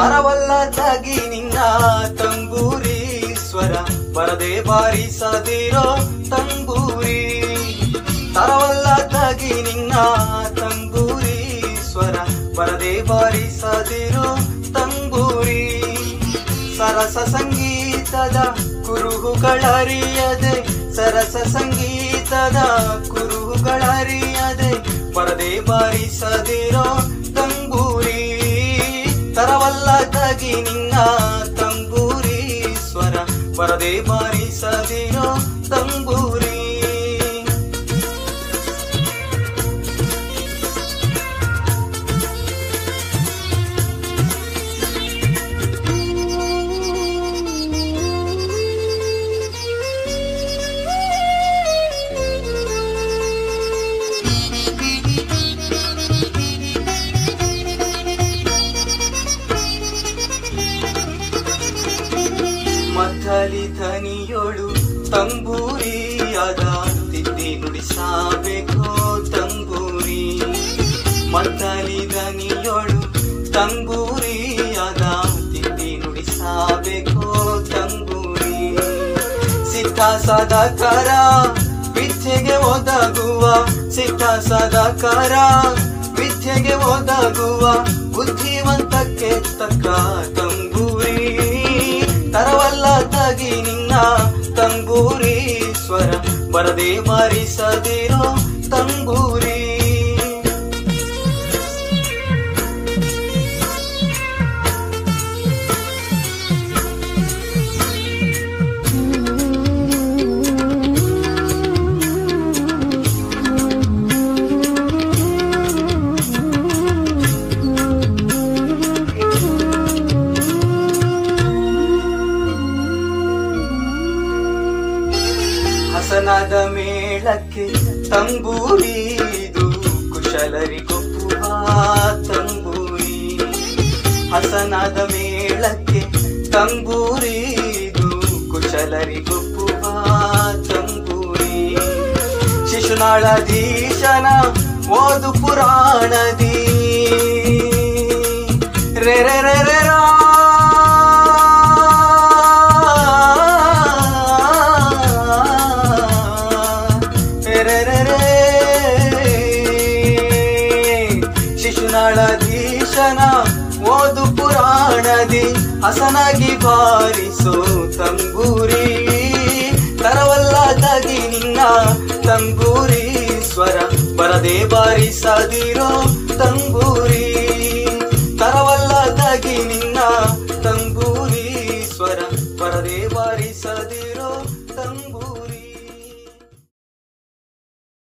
ತರವಲ್ಲದಾಗಿ ನಿನ್ನ ತಂಬೂರಿ ಸ್ವರ ಬರದೆ ಬಾರಿಸದಿರೋ ತಂಬೂರಿ. ತರವಲ್ಲದಾಗಿ ನಿನ್ನ ತಂಬೂರಿ ಸ್ವರ ಬಾರಿಸದಿರೋ ತಂಬೂರಿ. ಸರಸ ಸಂಗೀತದ ಕುರುಹುಗಳರಿಯದೆ, ಸರಸ ಸಂಗೀತದ ಕುರುಹುಗಳರಿಯದೆ, ಬರದೆ ಬಾರಿಸದಿರೋ ಬರದೆ ಬಾರಿ ತಂಬೂರಿ ಮಥಲಿ ಧನಿಯೊಳು ತಂಬೂರಿಯಾದ ತಿದ್ದಿ ನುಡಿಸಬೇಕು ತಂಬೂರಿ? ಮಥಲಿ ಧನಿಯೊಳು ತಂಬೂರಿಯಾದ ತಿದ್ದಿ ನುಡಿಸಬೇಕು ತಂಬೂರಿ? ಸಿದ್ಧ ಸದಕರ ವಿದ್ಯೆಗೆ ಒದಗುವ ಸಿದ್ಧ ಸದಕರ ವಿದ್ಯೆಗೆ ಒದಗುವ ಬುದ್ಧಿವಂತಕ್ಕೆ ತಕ್ಕ ತಂಬೂರಿ. ನಿನ್ನ ತಂಗೂರಿ ಸ್ವರ ಬರದೆ ಮಾರಿಸದಿರೋ ತಂಬೂರಿ ಹಸನಾದ ಮೇಳಕ್ಕೆ ತಂಬೂರಿದು ಕುಶಲರಿಗೊಪ್ಪುವ ತಂಬೂರಿ ಹಸನದ ಮೇಳಕ್ಕೆ ತಂಬೂರಿದು ಕುಶಲರಿಗೊಪ್ಪುವ ತಂಬೂರಿ ಶಿಶುನಾಳಧೀಶನ ಓದು ಪುರಾಣದಿ ರಾ. ರೇ ಶಿಶುನಾಳಧೀಶನ ಓದು ಪುರಾಣದಿ ಹಸನಾಗಿ ಬಾರಿಸೋ ತಂಬೂರಿ. ತರವಲ್ಲದಾಗಿ ನಿನ್ನ ತಂಬೂರಿ ಸ್ವರ ಬರದೆ ಬಾರಿಸದಿರೋ ತಂಬೂರಿ.